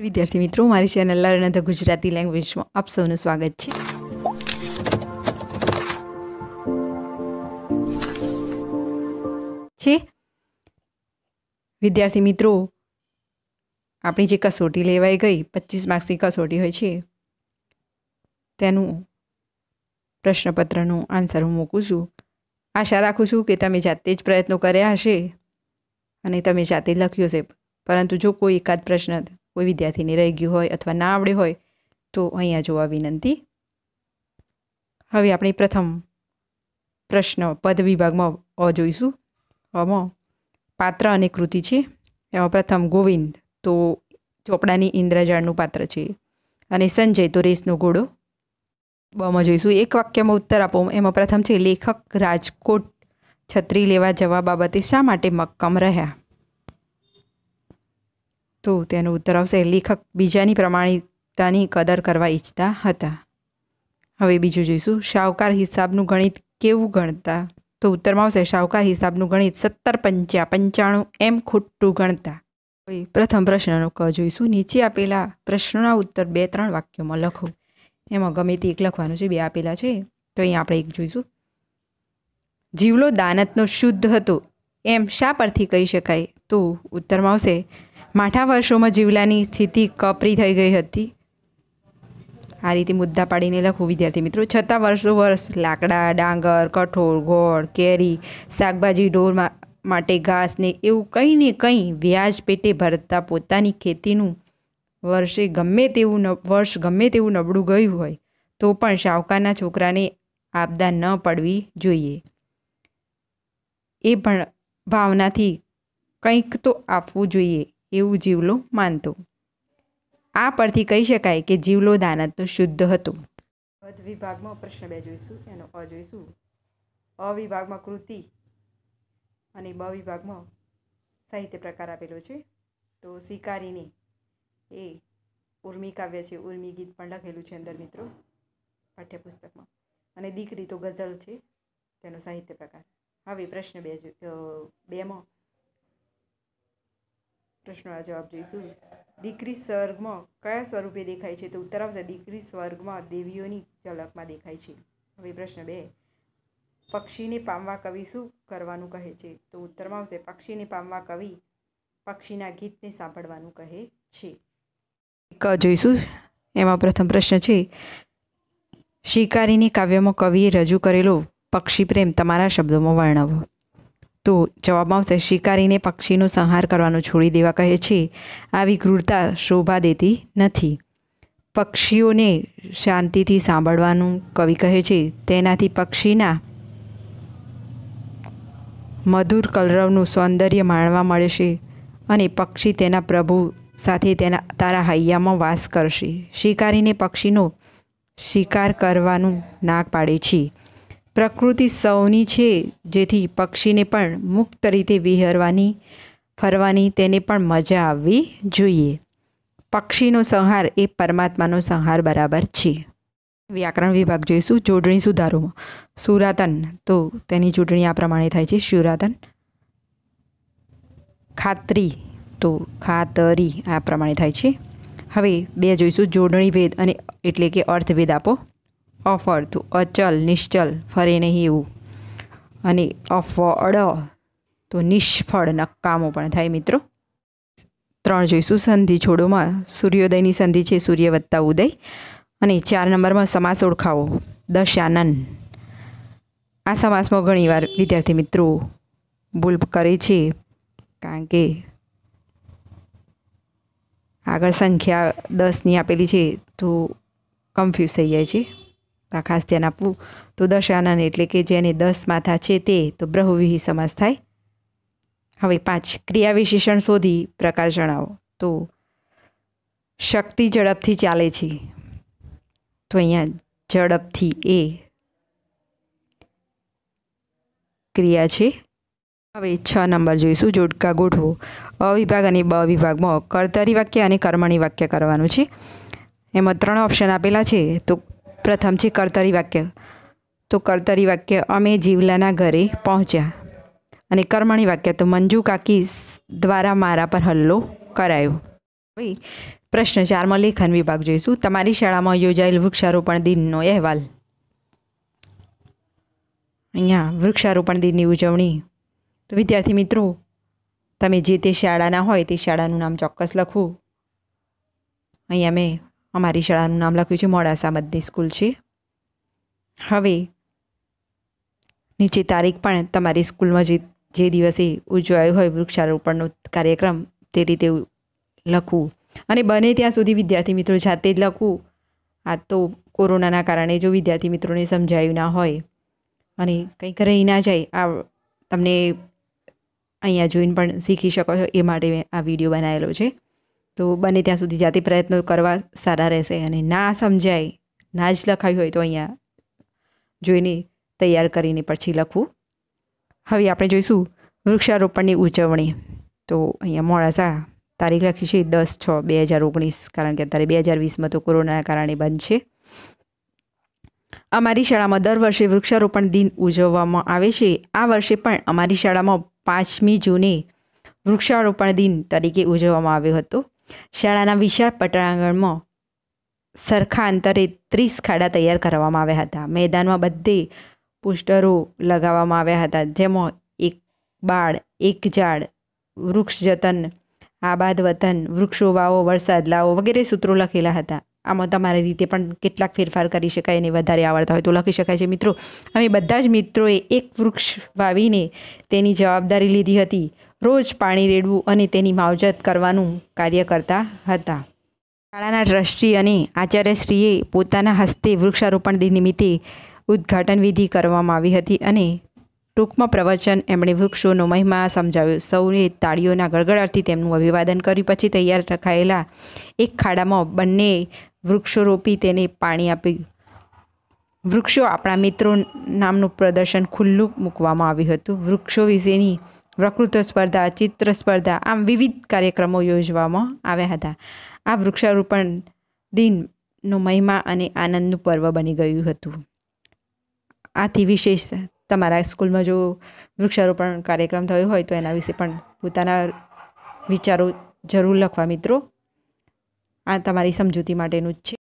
વિદ્યાર્થી મિત્રો, મારી ચેનલ લર્ન ધ ગુજરાતી લેંગ્વેજમાં આપ સૌનું સ્વાગત છે. છે? વિદ્યાર્થી મિત્રો, આપણી જે કસોટી લેવાઈ ગઈ, પચીસ માર્ક્સની કસોટી હોય છે, તેનું પ્રશ્નપત્રનું આન્સર હું મૂકું છું. આશા રાખું છું કે તમે જાતે જ પ્રયત્નો કર્યા હશે અને તમે જાતે લખ્યો હશે. પરંતુ જો કોઈ એકાદ પ્રશ્ન કોઈ વિદ્યાર્થીને રહી ગયું હોય અથવા ના આવડે હોય, તો અહીંયા જોવા વિનંતી. હવે આપણે પ્રથમ પ્રશ્ન પદ વિભાગમાં અ જોઈશું. આમાં પાત્ર અને કૃતિ છે. એમાં પ્રથમ ગોવિંદ તો ચોપડાની ઇન્દ્રજાળનું પાત્ર છે અને સંજય તો રેસનો ઘોડો. બમાં જોઈશું. એક વાક્યમાં ઉત્તર આપો. એમાં પ્રથમ છે, લેખક રાજકોટ છત્રી લેવા જવા બાબતે શા માટે મક્કમ રહ્યા? તો તેનો ઉત્તર આવશે. લેખક બીજાની પ્રમાણિકતાની કદર કરવા ઈચ્છતા હતા. હવે બીજું જોઈશું. શાહુકાર હિસાબનું ગણિત કેવું ગણતા? તો ઉત્તરમાં આવશે, શાહુકાર હિસાબનું ગણિત સત્તર પંચ્યા પંચાણું એમ ખોટું ગણતા. પ્રથમ પ્રશ્નનો ક જોઈશું. નીચે આપેલા પ્રશ્નોના ઉત્તર બે ત્રણ વાક્યોમાં લખો. એમાં ગમે તે એક લખવાનું છે, બે આપેલા છે. તો અહીં આપણે એક જોઈશું. જીવલો દાનતનો શુદ્ધ હતો. એમ શા પરથી કહી શકાય? તો ઉત્તરમાં આવશે માઠા વર્ષોમાં જીવલાની સ્થિતિ કપરી થઈ ગઈ હતી. આ રીતે મુદ્દા પાડીને લખું વિદ્યાર્થી મિત્રો. છતાં વર્ષો વર્ષ લાકડા, ડાંગર, કઠોળ, ગોળ, કેરી, શાકભાજી, ઢોર માટે ઘાસને એવું કંઈ ને કંઈ વ્યાજ પેટે ભરતા પોતાની ખેતીનું વર્ષે ગમે તેવું વર્ષ ગમે તેવું નબળું ગયું હોય, તો પણ શાહુકારના છોકરાને આપદા ન પડવી જોઈએ. એ પણ ભાવનાથી કંઈક તો આપવું જોઈએ. એવું જીવલો માનતો. આ પરથી કહી શકાય કે જીવલો દાનતનો શુદ્ધ હતો. વધ વિભાગમાં પ્રશ્ન બે જોઈશું, એનો અ જોઈશું. અ વિભાગમાં કૃતિ અને બ વિભાગમાં સાહિત્ય પ્રકાર આપેલો છે. તો શિકારીને એ ઉર્મી કાવ્ય છે, ઉર્મી ગીત પણ લખેલું છે અંદર મિત્રો, પાઠ્યપુસ્તકમાં. અને દીકરી તો ગઝલ છે, તેનો સાહિત્ય પ્રકાર. હવે પ્રશ્ન બે બેમાં પ્રશ્નોના જવાબ જોઈશું. દીકરી સ્વર્ગમાં કયા સ્વરૂપે દેખાય છે? તો ઉત્તર આવશે, દીકરી સ્વર્ગમાં દેવીઓની ઝલકમાં દેખાય છે. હવે પ્રશ્ન બે. પક્ષીને પામવા કવિ શું કરવાનું કહે છે? તો ઉત્તરમાં આવશે, પક્ષીને પામવા કવિ પક્ષીના ગીતને સાંભળવાનું કહે છે. ક જોઈશું. એમાં પ્રથમ પ્રશ્ન છે, શિકારીની કાવ્યમાં કવિએ રજૂ કરેલો પક્ષી પ્રેમ તમારા શબ્દોમાં વર્ણવો. તો જવાબમાં આવશે, શિકારીને પક્ષીનો સંહાર કરવાનો છોડી દેવા કહે છે. આવી ક્રૂરતા શોભા દેતી નથી. પક્ષીઓને શાંતિથી સાંભળવાનું કવિ કહે છે, તેનાથી પક્ષીના મધુર કલરવનું સૌંદર્ય માણવા મળે છે અને પક્ષી તેના પ્રભુ સાથે તેના, તારા હૈયામાં વાસ કરશે. શિકારીને પક્ષીનો શિકાર કરવાનું નાક પાડે છે. પ્રકૃતિ સૌની છે, જેથી પક્ષીને પણ મુક્ત રીતે વિહરવાની, ફરવાની તેને પણ મજા આવવી જોઈએ. પક્ષીનો સંહાર એ પરમાત્માનો સંહાર બરાબર છે. વ્યાકરણ વિભાગ જોઈશું, જોડણી સુધારોમાં સુરાતન, તો તેની જોડણી આ પ્રમાણે થાય છે, સુરાતન. ખાતરી, તો ખાતરી આ પ્રમાણે થાય છે. હવે બે જોઈશું, જોડણી ભેદ અને એટલે કે અર્થભેદ આપો. અફળ તો અચલ, નિશ્ચલ ફરે નહીં એવું અને અફળ તો નિષ્ફળ નકામો પણ થાય મિત્રો. ત્રણ જોઈશું, સંધિ છોડોમાં સૂર્યોદયની સંધિ છે, સૂર્ય વત્તા ઉદય. અને ચાર નંબરમાં સમાસ ઓળખાવો, દશાનન. આ સમાસમાં ઘણીવાર વિદ્યાર્થી મિત્રો ભૂલ કરે છે, કારણ કે આગળ સંખ્યા દસની આપેલી છે, તો કન્ફ્યુઝ થઈ જાય છે. આ ખાસ ધ્યાન આપવું તો દશાનન એટલે કે જેને દસ માથા છે તે, તો બ્રહ્મવિહી સમાસ થાય. હવે પાંચ ક્રિયા વિશેષણ શોધી પ્રકાર જણાવો. તો શક્તિ ઝડપથી ચાલે છે. તો અહીંયા ઝડપથી એ ક્રિયા છે. હવે છ નંબર જોઈશું. જોડકા ગોઠવો. અવિભાગ અને બ વિભાગમાં કર્તરી વાક્ય અને કર્મણી વાક્ય કરવાનું છે. એમાં ત્રણ ઓપ્શન આપેલા છે. તો પ્રથમ છે કર્તરી વાક્ય. તો કર્તરી વાક્ય, અમે જીવલાના ઘરે પહોંચ્યા. અને કર્મણી વાક્ય, તો મંજુ કાકી દ્વારા મારા પર હલ્લો કરાયો. ભાઈ, પ્રશ્ન ચારમાં લેખન વિભાગ જોઈશું. તમારી શાળામાં યોજાયેલ વૃક્ષારોપણ દિનનો અહેવાલ. અહીંયા વૃક્ષારોપણ દિનની ઉજવણી. તો વિદ્યાર્થી મિત્રો, તમે જે તે શાળાના હોય તે શાળાનું નામ ચોક્કસ લખવું અહીંયા મેં અમારી શાળાનું નામ લખ્યું છે મોડાસા મદની સ્કૂલ છે. હવે નીચે તારીખ પણ તમારી સ્કૂલમાં જે જે દિવસે ઉજવાયું હોય વૃક્ષારોપણનો કાર્યક્રમ તે રીતે લખવું. અને બને ત્યાં સુધી વિદ્યાર્થી મિત્રો જાતે જ લખવું. આ તો કોરોનાના કારણે જો વિદ્યાર્થી મિત્રોને સમજાયું ના હોય અને કંઈક રહી ના જાય, આ તમને અહીંયા જોઈને પણ શીખી શકો છો. એ માટે મેં આ વીડિયો બનાવેલો છે. તો બને ત્યાં સુધી જાતે પ્રયત્નો કરવા સારા રહેશે અને ના સમજાય, ના જ લખાયું હોય તો અહીંયા જોઈને તૈયાર કરીને પછી લખવું. હવે આપણે જોઈશું વૃક્ષારોપણની ઉજવણી. તો અહીંયા મોડાસા તારીખ લખી છે દસ છ બે હજાર ઓગણીસ, કારણ કે અત્યારે બે હજાર વીસમાં તો કોરોનાના કારણે બંધ છે. અમારી શાળામાં દર વર્ષે વૃક્ષારોપણ દિન ઉજવવામાં આવે છે. આ વર્ષે પણ અમારી શાળામાં પાંચમી જૂને વૃક્ષારોપણ દિન તરીકે ઉજવવામાં આવ્યો હતો. શાળાના વિશાળ પટાંગણમાં સરખા અંતરે ત્રીસ ખાડા તૈયાર કરવામાં આવ્યા હતા. મેદાનમાં બધે પોસ્ટરો લગાવવામાં આવ્યા હતા, જેમાં એક બાળ, એક ઝાડ, વૃક્ષ જતન, આબાદ વતન વૃક્ષો વાવો વરસાદ લાવો વગેરે સૂત્રો લખેલા હતા. આમાં તમારી રીતે પણ કેટલાક ફેરફાર કરી શકાય અને વધારે આવડતા હોય તો લખી શકાય છે. મિત્રો, અમે બધા જ મિત્રોએ એક વૃક્ષ વાવીને તેની જવાબદારી લીધી હતી. રોજ પાણી રેડવું અને તેની માવજત કરવાનું કાર્ય કરતા હતા. શાળાના ટ્રસ્ટી અને આચાર્યશ્રીએ પોતાના હસ્તે વૃક્ષારોપણ દિન નિમિત્તે ઉદ્ઘાટન વિધિ કરવામાં આવી હતી અને ટૂંકમાં પ્રવચન એમણે વૃક્ષોનો મહિમા સમજાવ્યો. સૌએ તાળીઓના ગળગળાટથી તેમનું અભિવાદન કર્યું. પછી તૈયાર રખાયેલા એક ખાડામાં બંને વૃક્ષો રોપી તેને પાણી આપી વૃક્ષો આપણા મિત્રો નામનું પ્રદર્શન ખુલ્લું મૂકવામાં આવ્યું હતું. વૃક્ષો વિશેની વકૃત્વ સ્પર્ધા ચિત્ર સ્પર્ધા આમ વિવિધ કાર્યક્રમો યોજવામાં આવ્યા હતા. આ વૃક્ષારોપણ દિનનો મહિમા અને આનંદનું પર્વ બની ગયું હતું. આથી વિશેષ તમારા સ્કૂલમાં જો વૃક્ષારોપણ કાર્યક્રમ થયો હોય તો એના વિશે પણ પોતાના વિચારો જરૂર લખવા મિત્રો. આ તમારી સમજૂતી માટેનું જ છે.